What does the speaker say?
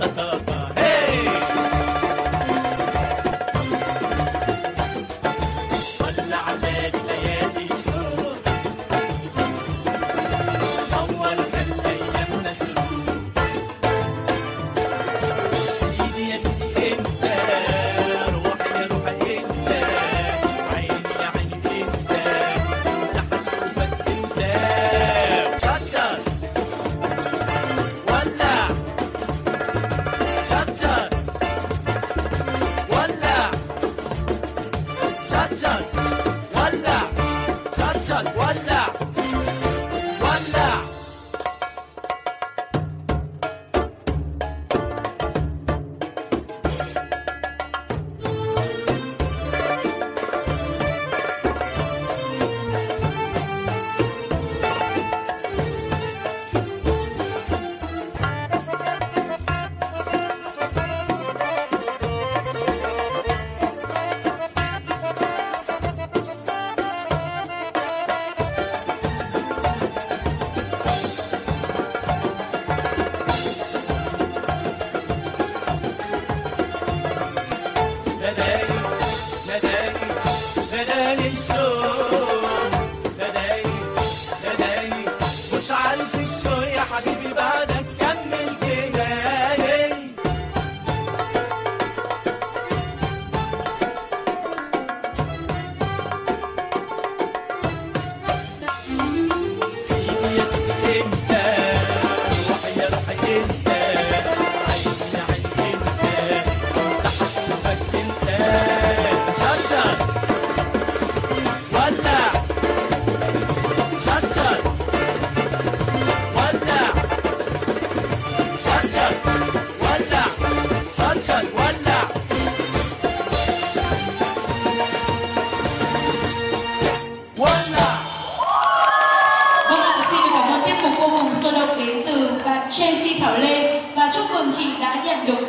Hasta la próxima. Olha sôi động đến từ bạn Tracy Thảo Lê. Và chúc mừng chị đã nhận được